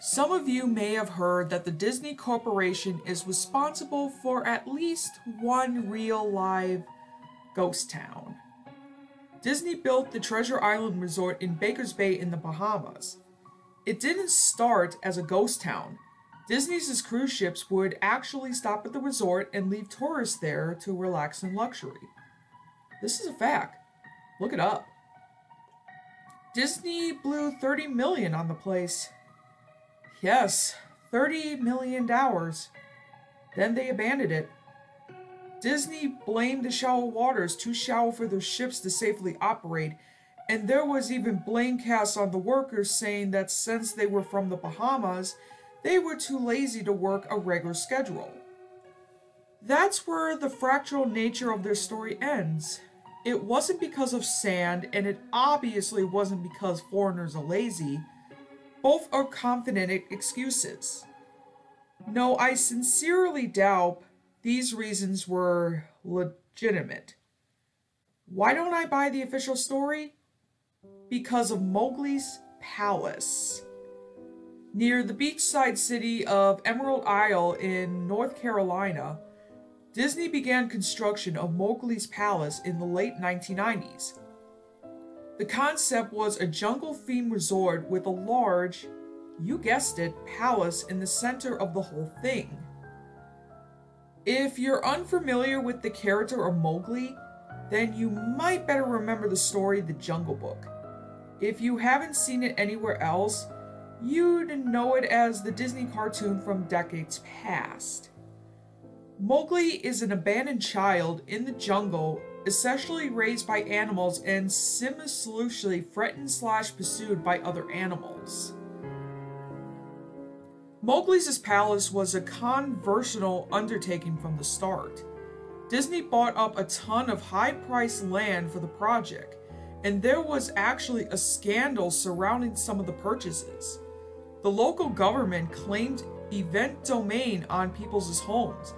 Some of you may have heard that the Disney Corporation is responsible for at least one real live ghost town. Disney built the Treasure Island Resort in Baker's Bay in the Bahamas. It didn't start as a ghost town. Disney's cruise ships would actually stop at the resort and leave tourists there to relax in luxury. This is a fact. Look it up. Disney blew 30 million on the place. Yes, 30 million dollars. Then they abandoned it. Disney blamed the shallow waters too shallow for their ships to safely operate, and there was even blame cast on the workers saying that since they were from the Bahamas, they were too lazy to work a regular schedule. That's where the fractal nature of their story ends. It wasn't because of sand, and it obviously wasn't because foreigners are lazy. Both are confident excuses. No, I sincerely doubt these reasons were legitimate. Why don't I buy the official story? Because of Mowgli's Palace. Near the beachside city of Emerald Isle in North Carolina, Disney began construction of Mowgli's Palace in the late 1990s. The concept was a jungle-themed resort with a large, you guessed it, palace in the center of the whole thing. If you're unfamiliar with the character of Mowgli, then you might better remember the story The Jungle Book. If you haven't seen it anywhere else, you'd know it as the Disney cartoon from decades past. Mowgli is an abandoned child in the jungle, essentially raised by animals and simultaneously threatened slash pursued by other animals. Mowgli's palace was a conversational undertaking from the start. Disney bought up a ton of high-priced land for the project, and there was actually a scandal surrounding some of the purchases. The local government claimed eminent domain on people's homes,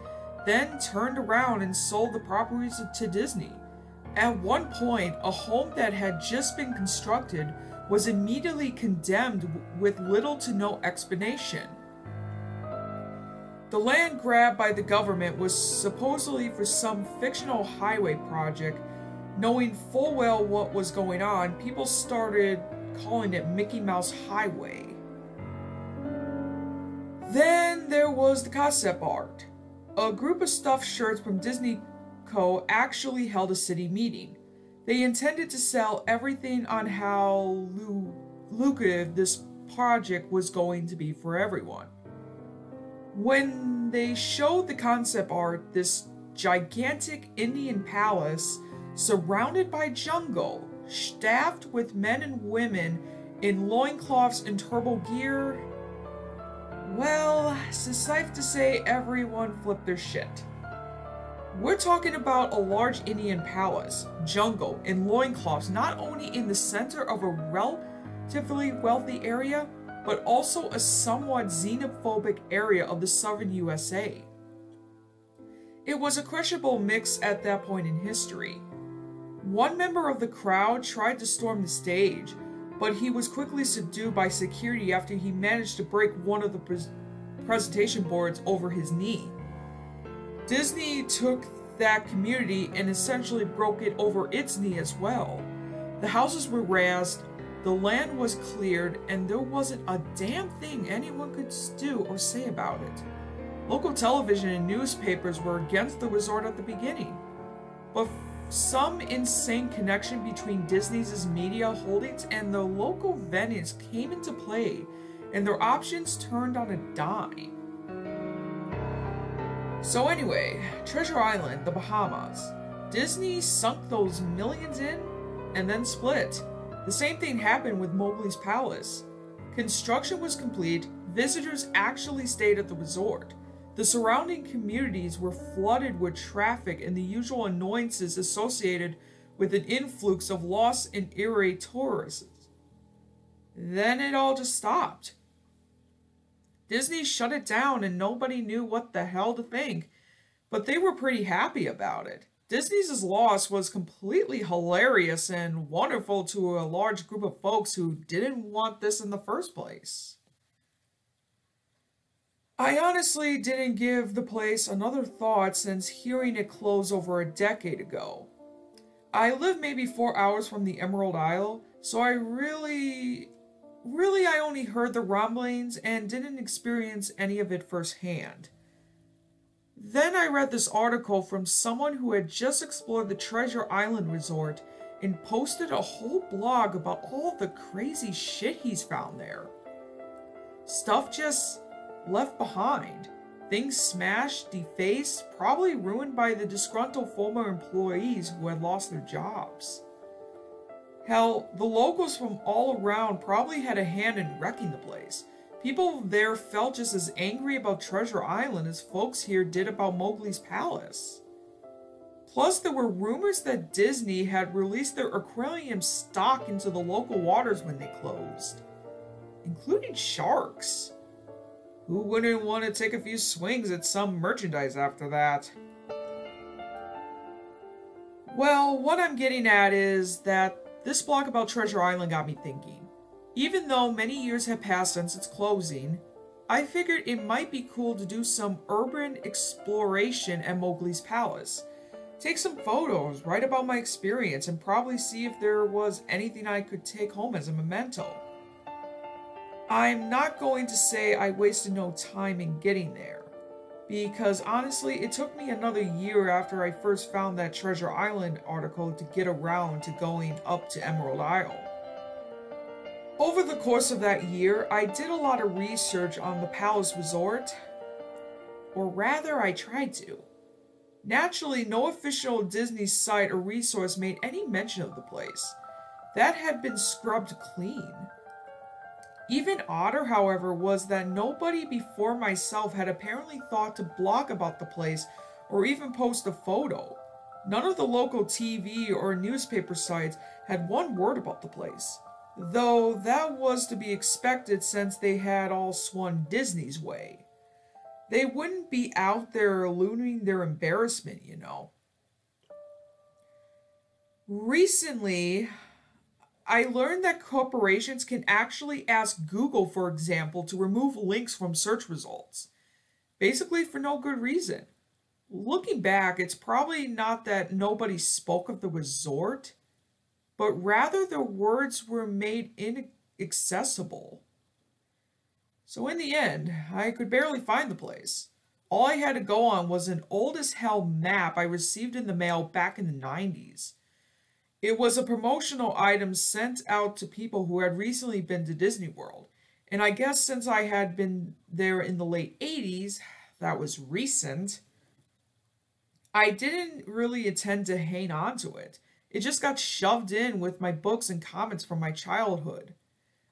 then turned around and sold the properties to Disney. At one point, a home that had just been constructed was immediately condemned with little to no explanation. The land grabbed by the government was supposedly for some fictional highway project. Knowing full well what was going on, people started calling it Mickey Mouse Highway. Then there was the concept art. A group of stuffed shirts from Disney Co. actually held a city meeting. They intended to sell everything on how lucrative this project was going to be for everyone. When they showed the concept art, this gigantic Indian palace surrounded by jungle, staffed with men and women in loincloths and turbo gear, well, suffice to say, everyone flipped their shit. We're talking about a large Indian palace, jungle, and loincloths not only in the center of a relatively wealthy area, but also a somewhat xenophobic area of the southern USA. It was a questionable mix at that point in history. One member of the crowd tried to storm the stage, but he was quickly subdued by security after he managed to break one of the pre presentation boards over his knee. Disney took that community and essentially broke it over its knee as well. The houses were razed, the land was cleared, and there wasn't a damn thing anyone could do or say about it. Local television and newspapers were against the resort at the beginning, but some insane connection between Disney's media holdings and the local venues came into play, and their options turned on a dime. So anyway, Treasure Island, the Bahamas. Disney sunk those millions in and then split. The same thing happened with Mowgli's Palace. Construction was complete, visitors actually stayed at the resort. The surrounding communities were flooded with traffic and the usual annoyances associated with an influx of lost and irate tourists. Then it all just stopped. Disney shut it down and nobody knew what the hell to think, but they were pretty happy about it. Disney's loss was completely hilarious and wonderful to a large group of folks who didn't want this in the first place. I honestly didn't give the place another thought since hearing it close over a decade ago. I live maybe four hours from the Emerald Isle, so I really, really I only heard the rumblings and didn't experience any of it firsthand. Then I read this article from someone who had just explored the Treasure Island resort and posted a whole blog about all the crazy shit he's found there. Stuff just left behind. Things smashed, defaced, probably ruined by the disgruntled former employees who had lost their jobs. Hell, the locals from all around probably had a hand in wrecking the place. People there felt just as angry about Treasure Island as folks here did about Mowgli's Palace. Plus, there were rumors that Disney had released their aquarium stock into the local waters when they closed, including sharks. Who wouldn't want to take a few swings at some merchandise after that? Well, what I'm getting at is that this blog about Treasure Island got me thinking. Even though many years have passed since its closing, I figured it might be cool to do some urban exploration at Mowgli's Palace. Take some photos, write about my experience, and probably see if there was anything I could take home as a memento. I'm not going to say I wasted no time in getting there, because honestly, it took me another year after I first found that Treasure Island article to get around to going up to Emerald Isle. Over the course of that year, I did a lot of research on the Palace Resort, or rather, I tried to. Naturally, no official Disney site or resource made any mention of the place. That had been scrubbed clean. Even odder, however, was that nobody before myself had apparently thought to blog about the place or even post a photo. None of the local TV or newspaper sites had one word about the place, though that was to be expected since they had all swung Disney's way. They wouldn't be out there eluding their embarrassment, you know. Recently, I learned that corporations can actually ask Google, for example, to remove links from search results, basically for no good reason. Looking back, it's probably not that nobody spoke of the resort, but rather the words were made inaccessible. So in the end, I could barely find the place. All I had to go on was an old as hell map I received in the mail back in the 90s. It was a promotional item sent out to people who had recently been to Disney World. And I guess since I had been there in the late 80s, that was recent, I didn't really intend to hang on to it. It just got shoved in with my books and comments from my childhood.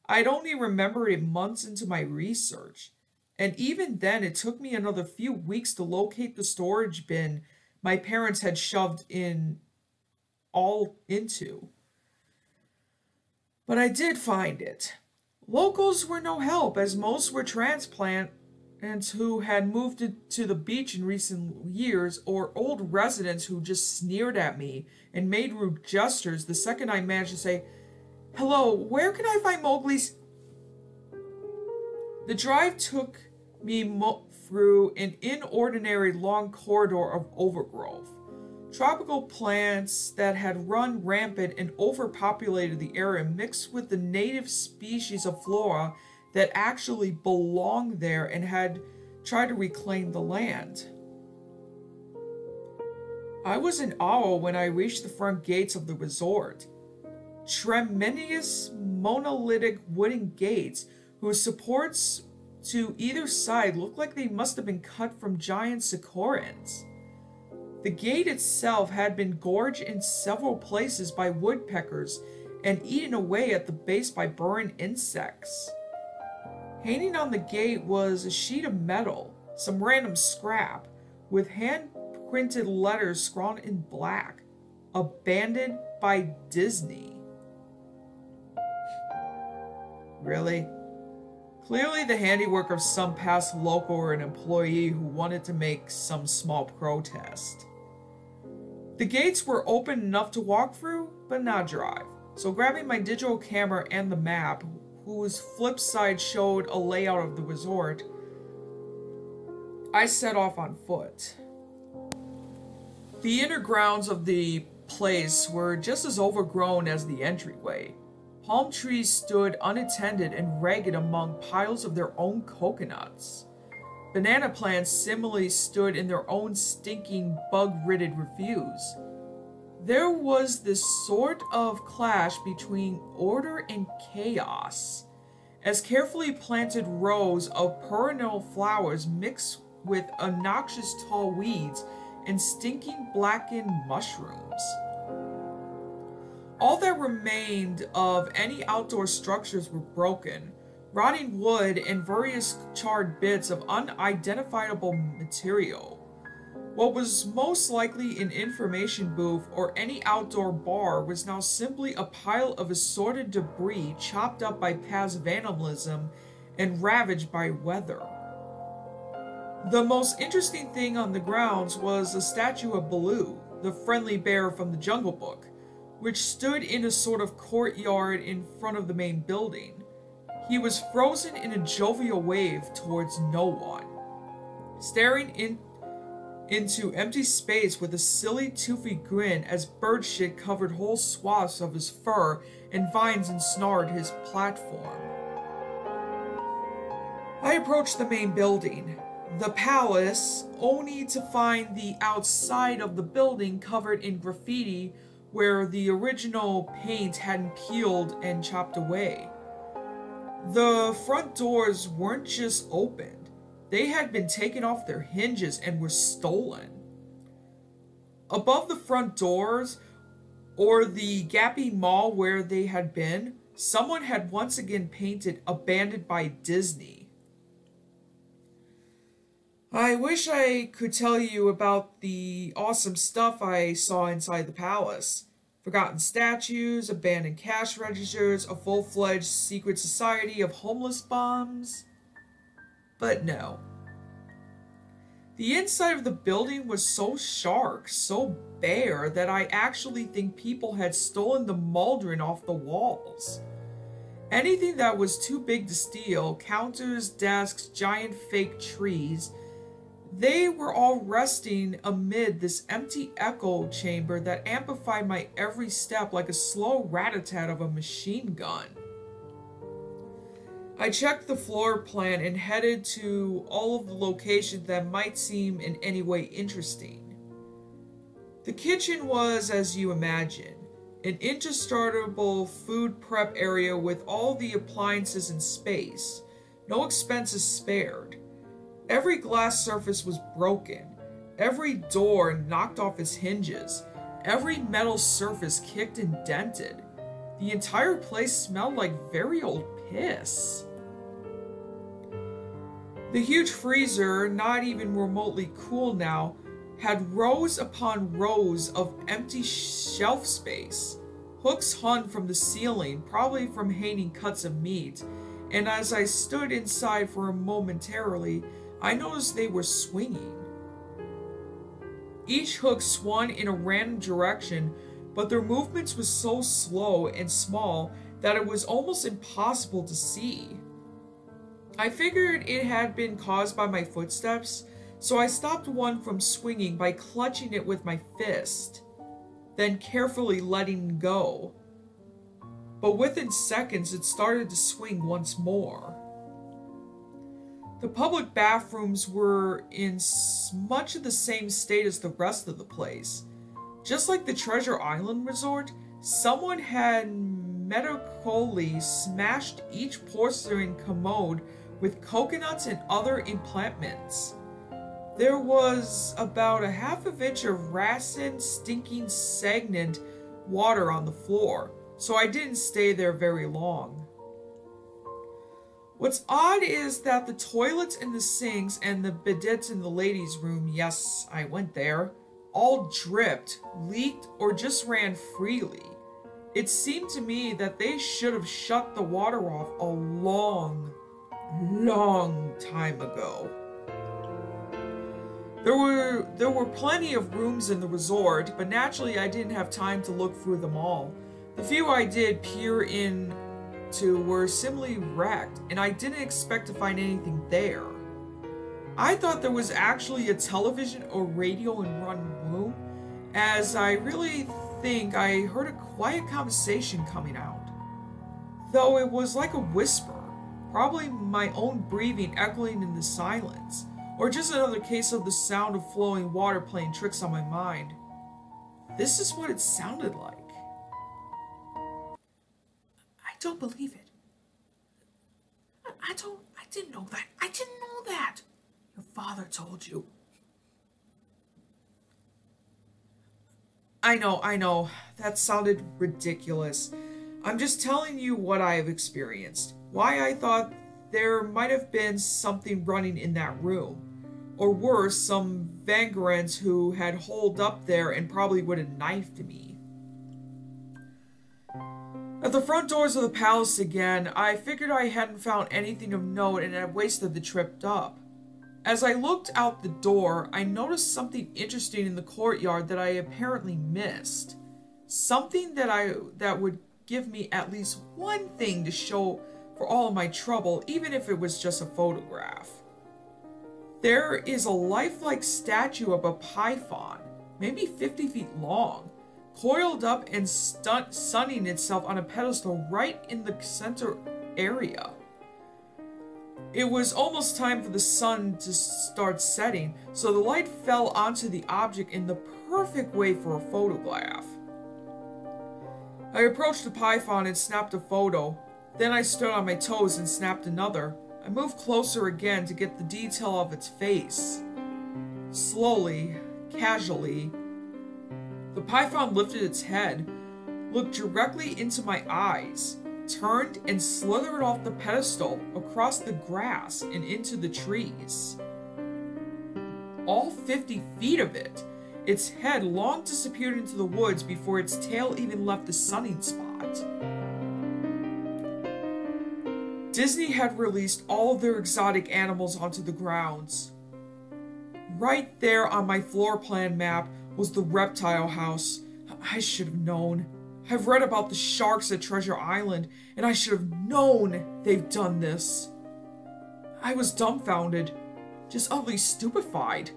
I'd only remembered it months into my research. And even then, it took me another few weeks to locate the storage bin my parents had shoved in all into. But I did find it. Locals were no help, as most were transplants who had moved to the beach in recent years, or old residents who just sneered at me and made rude gestures the second I managed to say, Hello, where can I find Mowgli's? The drive took me through an inordinary long corridor of overgrowth. Tropical plants that had run rampant and overpopulated the area mixed with the native species of flora that actually belonged there and had tried to reclaim the land. I was in awe when I reached the front gates of the resort. Tremendous monolithic wooden gates whose supports to either side looked like they must have been cut from giant cycads. The gate itself had been gorged in several places by woodpeckers and eaten away at the base by burrowing insects. Hanging on the gate was a sheet of metal, some random scrap, with hand-printed letters scrawled in black. Abandoned by Disney. Really? Clearly the handiwork of some past local or an employee who wanted to make some small protest. The gates were open enough to walk through, but not drive. So grabbing my digital camera and the map, whose flip side showed a layout of the resort, I set off on foot. The inner grounds of the place were just as overgrown as the entryway. Palm trees stood unattended and ragged among piles of their own coconuts. Banana plants similarly stood in their own stinking, bug-ridden refuse. There was this sort of clash between order and chaos, as carefully planted rows of perennial flowers mixed with obnoxious tall weeds and stinking blackened mushrooms. All that remained of any outdoor structures were broken, rotting wood and various charred bits of unidentifiable material. What was most likely an information booth or any outdoor bar was now simply a pile of assorted debris chopped up by past vandalism and ravaged by weather. The most interesting thing on the grounds was a statue of Baloo, the friendly bear from the Jungle Book, which stood in a sort of courtyard in front of the main building. He was frozen in a jovial wave towards no one, staring in, into empty space with a silly, toothy grin as bird shit covered whole swaths of his fur and vines ensnared his platform. I approached the main building, the palace, only to find the outside of the building covered in graffiti where the original paint hadn't peeled and chopped away. The front doors weren't just opened, they had been taken off their hinges and were stolen. Above the front doors, or the gappy mall where they had been, someone had once again painted Abandoned by Disney. I wish I could tell you about the awesome stuff I saw inside the palace. Forgotten statues, abandoned cash registers, a full-fledged secret society of homeless bombs. But no. The inside of the building was so sharp, so bare, that I actually think people had stolen the mauldron off the walls. Anything that was too big to steal, counters, desks, giant fake trees, they were all resting amid this empty echo chamber that amplified my every step like a slow rat-a-tat of a machine gun. I checked the floor plan and headed to all of the locations that might seem in any way interesting. The kitchen was as you imagine, an indestructible food prep area with all the appliances in space, no expenses spared. Every glass surface was broken, every door knocked off its hinges, every metal surface kicked and dented. The entire place smelled like very old piss. The huge freezer, not even remotely cool now, had rows upon rows of empty shelf space. Hooks hung from the ceiling, probably from hanging cuts of meat, and as I stood inside for a momentarily, I noticed they were swinging. Each hook swung in a random direction, but their movements were so slow and small that it was almost impossible to see. I figured it had been caused by my footsteps, so I stopped one from swinging by clutching it with my fist, then carefully letting go. But within seconds, it started to swing once more. The public bathrooms were in much of the same state as the rest of the place. Just like the Treasure Island Resort, someone had metacally smashed each porcelain commode with coconuts and other implantments. There was about a half of inch of rancid, stinking, stagnant water on the floor, so I didn't stay there very long. What's odd is that the toilets and the sinks and the bidets in the ladies' room, yes, I went there, all dripped, leaked, or just ran freely. It seemed to me that they should have shut the water off a long, long time ago. There were there were plenty of rooms in the resort, but naturally I didn't have time to look through them all. The few I did peer in to were similarly wrecked, and I didn't expect to find anything there. I thought there was actually a television or radio in one room, as I really think I heard a quiet conversation coming out. Though it was like a whisper, probably my own breathing echoing in the silence, or just another case of the sound of flowing water playing tricks on my mind. This is what it sounded like. Don't believe it. I, I don't, I didn't know that. I didn't know that. Your father told you. I know, I know. That sounded ridiculous. I'm just telling you what I have experienced. Why I thought there might have been something running in that room. Or worse, some Vagrants who had holed up there and probably would have knifed me. At the front doors of the palace again, I figured I hadn't found anything of note and had wasted the trip up. As I looked out the door, I noticed something interesting in the courtyard that I apparently missed. Something that I that would give me at least one thing to show for all my trouble, even if it was just a photograph. There is a lifelike statue of a python, maybe 50 feet long, coiled up and sunning itself on a pedestal right in the center area. It was almost time for the sun to start setting, so the light fell onto the object in the perfect way for a photograph. I approached the python and snapped a photo. Then I stood on my toes and snapped another. I moved closer again to get the detail of its face. Slowly, casually, the python lifted its head, looked directly into my eyes, turned and slithered off the pedestal across the grass and into the trees. All 50 feet of it, its head long disappeared into the woods before its tail even left the sunning spot. Disney had released all of their exotic animals onto the grounds. Right there on my floor plan map was the reptile house. I should have known. I've read about the sharks at Treasure Island, and I should have known they've done this. I was dumbfounded, just utterly stupefied.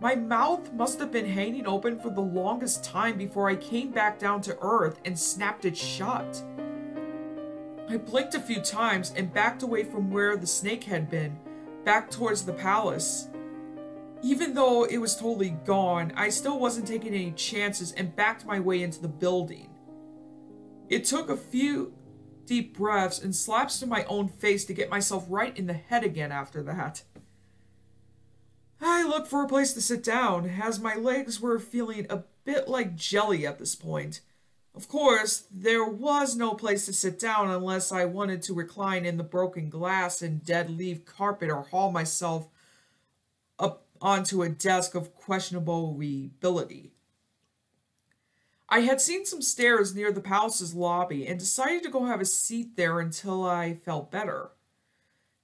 My mouth must have been hanging open for the longest time before I came back down to Earth and snapped it shut. I blinked a few times and backed away from where the snake had been, back towards the palace. Even though it was totally gone, I still wasn't taking any chances and backed my way into the building. It took a few deep breaths and slaps to my own face to get myself right in the head again after that. I looked for a place to sit down, as my legs were feeling a bit like jelly at this point. Of course, there was no place to sit down unless I wanted to recline in the broken glass and dead leaf carpet or haul myself up onto a desk of questionable readability. I had seen some stairs near the palace's lobby and decided to go have a seat there until I felt better.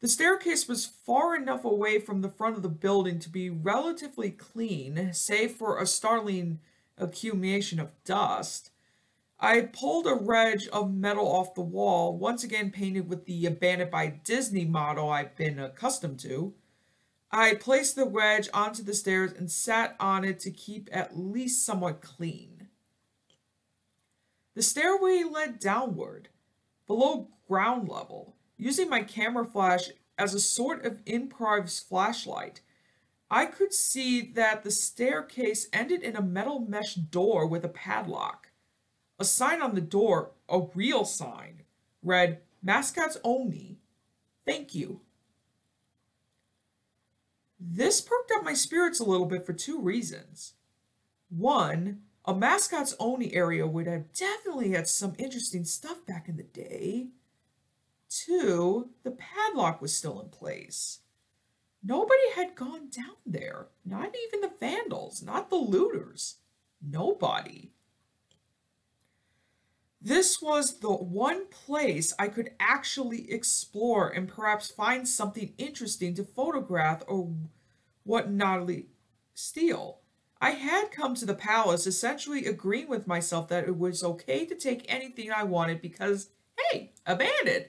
The staircase was far enough away from the front of the building to be relatively clean, save for a startling accumulation of dust. I pulled a wedge of metal off the wall, once again painted with the Abandoned by Disney model I've been accustomed to. I placed the wedge onto the stairs and sat on it to keep at least somewhat clean. The stairway led downward, below ground level, using my camera flash as a sort of improvised flashlight. I could see that the staircase ended in a metal mesh door with a padlock. A sign on the door, a real sign, read, Mascots only. Thank you. This perked up my spirits a little bit for two reasons. One, a mascots only area would have definitely had some interesting stuff back in the day. Two, the padlock was still in place. Nobody had gone down there, not even the vandals, not the looters. Nobody. This was the one place I could actually explore and perhaps find something interesting to photograph or what Natalie steal. I had come to the palace essentially agreeing with myself that it was okay to take anything I wanted because, hey, abandoned.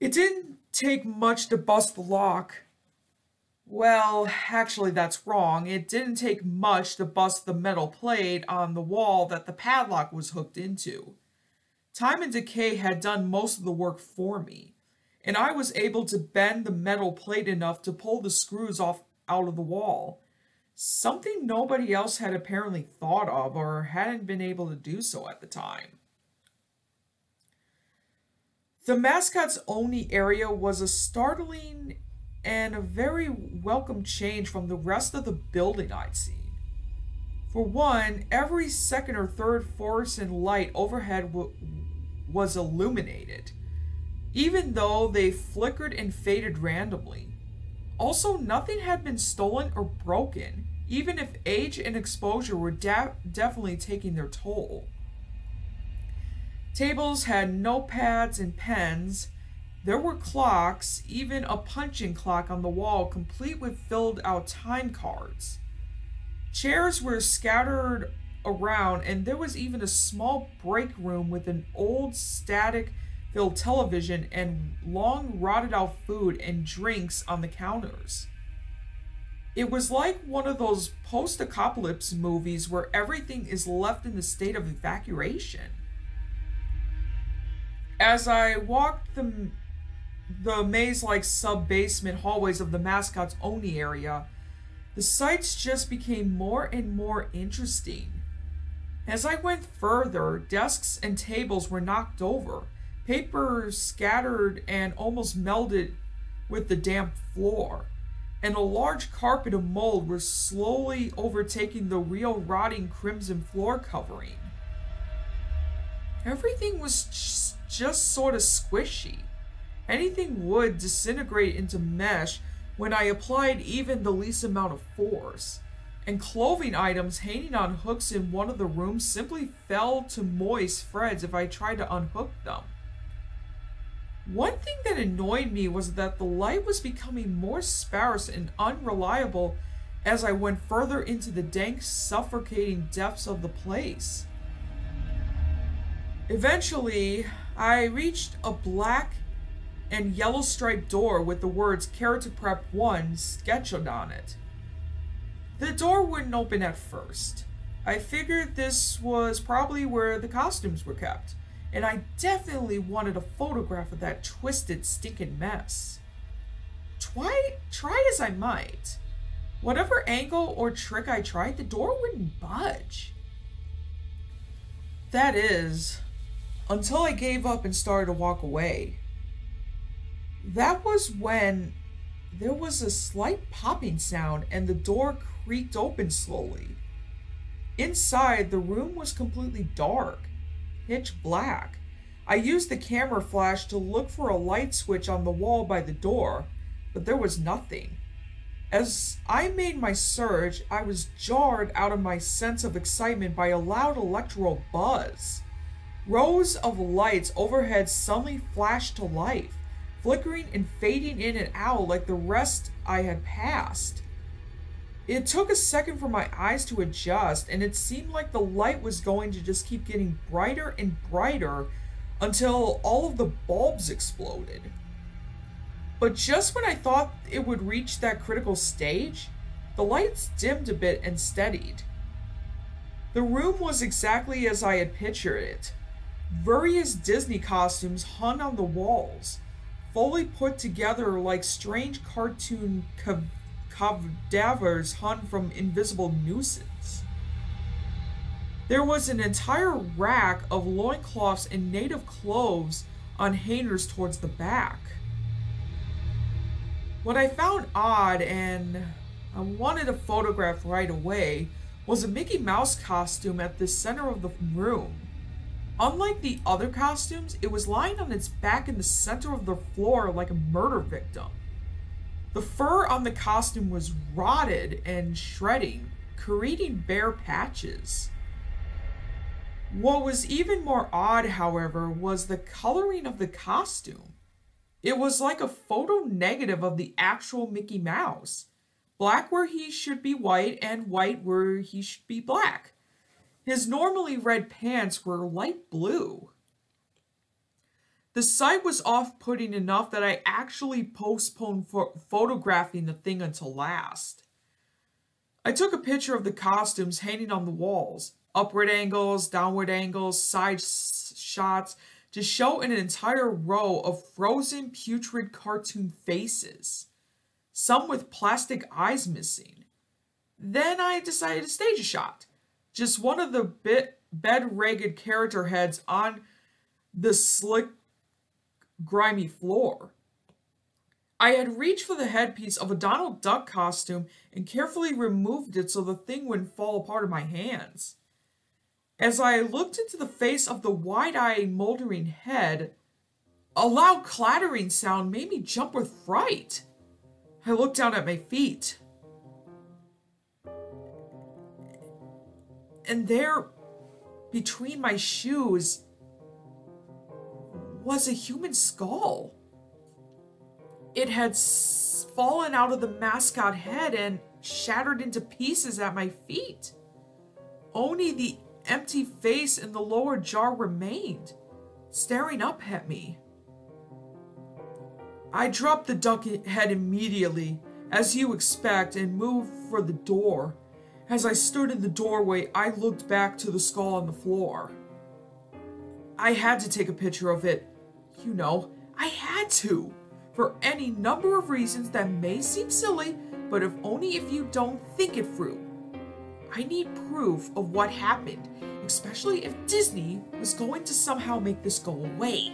It didn't take much to bust the lock. Well, actually, that's wrong. It didn't take much to bust the metal plate on the wall that the padlock was hooked into. Time and Decay had done most of the work for me, and I was able to bend the metal plate enough to pull the screws off out of the wall. Something nobody else had apparently thought of or hadn't been able to do so at the time. The mascot's only area was a startling and a very welcome change from the rest of the building I'd seen. For one, every second or third fluorescent light overhead was illuminated, even though they flickered and faded randomly. Also, nothing had been stolen or broken, even if age and exposure were de definitely taking their toll. Tables had notepads and pens. There were clocks, even a punching clock on the wall, complete with filled out time cards. Chairs were scattered around, and there was even a small break room with an old static filled television and long rotted out food and drinks on the counters. It was like one of those post apocalypse movies where everything is left in the state of evacuation. As I walked the, the maze like sub basement hallways of the mascot's Oni area, the sights just became more and more interesting. As I went further, desks and tables were knocked over, paper scattered and almost melded with the damp floor, and a large carpet of mold was slowly overtaking the real rotting crimson floor covering. Everything was just sort of squishy. Anything would disintegrate into mesh when I applied even the least amount of force and clothing items hanging on hooks in one of the rooms simply fell to moist threads if I tried to unhook them. One thing that annoyed me was that the light was becoming more sparse and unreliable as I went further into the dank, suffocating depths of the place. Eventually, I reached a black and yellow striped door with the words Character Prep 1 sketched on it. The door wouldn't open at first. I figured this was probably where the costumes were kept, and I definitely wanted a photograph of that twisted, stinking mess. Try, try as I might, whatever angle or trick I tried, the door wouldn't budge. That is, until I gave up and started to walk away. That was when there was a slight popping sound and the door creaked open slowly. Inside, the room was completely dark, pitch black. I used the camera flash to look for a light switch on the wall by the door, but there was nothing. As I made my search, I was jarred out of my sense of excitement by a loud electrical buzz. Rows of lights overhead suddenly flashed to life, flickering and fading in and out like the rest I had passed. It took a second for my eyes to adjust, and it seemed like the light was going to just keep getting brighter and brighter until all of the bulbs exploded. But just when I thought it would reach that critical stage, the lights dimmed a bit and steadied. The room was exactly as I had pictured it. Various Disney costumes hung on the walls, fully put together like strange cartoon cadavers hung from invisible nooses. There was an entire rack of loincloths and native clothes on hangers towards the back. What I found odd and I wanted a photograph right away was a Mickey Mouse costume at the center of the room. Unlike the other costumes, it was lying on its back in the center of the floor like a murder victim. The fur on the costume was rotted and shredding, creating bare patches. What was even more odd, however, was the coloring of the costume. It was like a photo negative of the actual Mickey Mouse. Black where he should be white and white where he should be black. His normally red pants were light blue. The sight was off putting enough that I actually postponed photographing the thing until last. I took a picture of the costumes hanging on the walls, upward angles, downward angles, side shots, to show an entire row of frozen putrid cartoon faces, some with plastic eyes missing. Then I decided to stage a shot. Just one of the bit bed-ragged character heads on the slick grimy floor. I had reached for the headpiece of a Donald Duck costume and carefully removed it so the thing wouldn't fall apart in my hands. As I looked into the face of the wide-eyed, moldering head, a loud clattering sound made me jump with fright. I looked down at my feet. And there, between my shoes, was a human skull. It had fallen out of the mascot head and shattered into pieces at my feet. Only the empty face in the lower jaw remained, staring up at me. I dropped the duck head immediately, as you expect, and moved for the door. As I stood in the doorway, I looked back to the skull on the floor. I had to take a picture of it, you know, I had to. For any number of reasons that may seem silly, but if only if you don't think it through. I need proof of what happened, especially if Disney was going to somehow make this go away.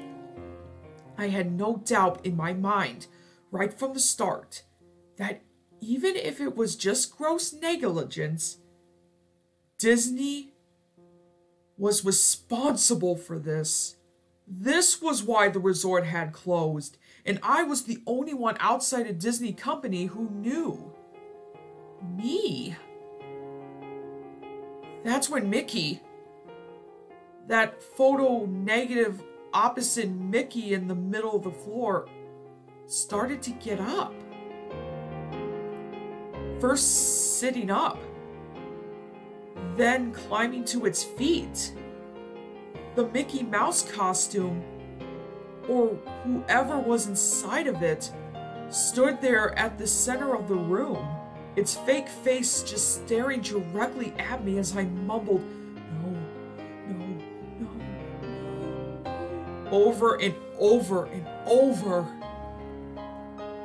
I had no doubt in my mind, right from the start, that even if it was just gross negligence, Disney was responsible for this. This was why the resort had closed, and I was the only one outside a Disney company who knew. Me? That's when Mickey, that photo negative opposite Mickey in the middle of the floor, started to get up. First sitting up, then climbing to its feet the Mickey Mouse costume, or whoever was inside of it, stood there at the center of the room, its fake face just staring directly at me as I mumbled, no, no, no, no, over and over and over.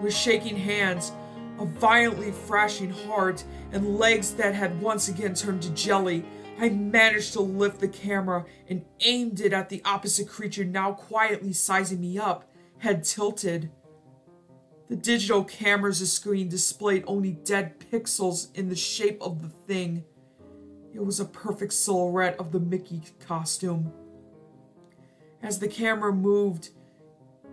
With shaking hands, a violently thrashing heart, and legs that had once again turned to jelly, I managed to lift the camera and aimed it at the opposite creature now quietly sizing me up, head tilted. The digital camera's screen displayed only dead pixels in the shape of the thing. It was a perfect silhouette of the Mickey costume. As the camera moved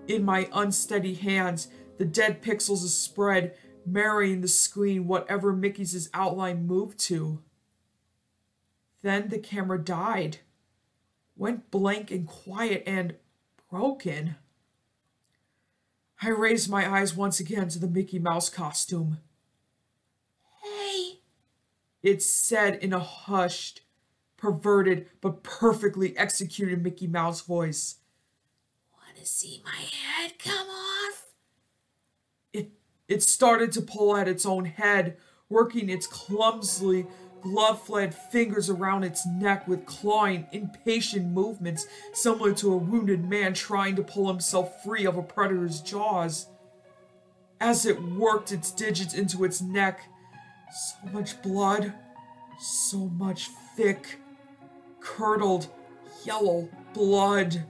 in my unsteady hands, the dead pixels spread, marrying the screen whatever Mickey's outline moved to. Then the camera died, went blank and quiet and broken. I raised my eyes once again to the Mickey Mouse costume. Hey, it said in a hushed, perverted, but perfectly executed Mickey Mouse voice. Want to see my head come off? It, started to pull at its own head, working its clumsily glove-fed fingers around its neck with clawing, impatient movements similar to a wounded man trying to pull himself free of a predator's jaws. As it worked its digits into its neck, so much blood, so much thick, curdled, yellow blood.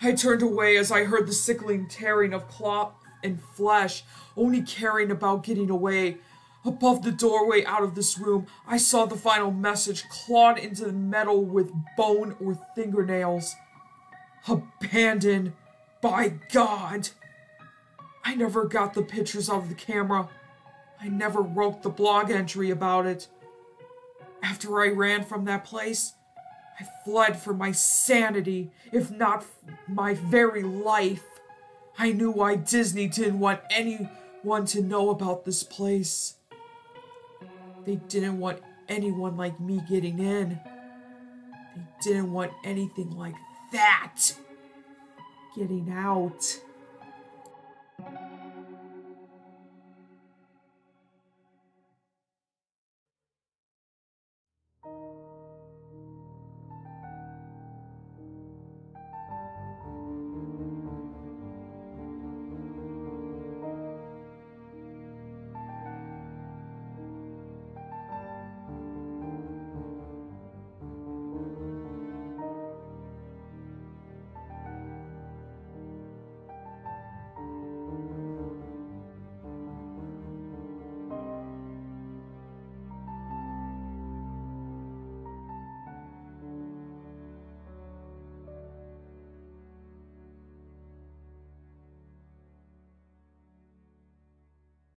I turned away as I heard the sickling tearing of cloth and flesh, only caring about getting away Above the doorway out of this room, I saw the final message clawed into the metal with bone or fingernails. Abandoned by God. I never got the pictures of the camera. I never wrote the blog entry about it. After I ran from that place, I fled for my sanity, if not my very life. I knew why Disney didn't want anyone to know about this place. They didn't want anyone like me getting in. They didn't want anything like that. getting out.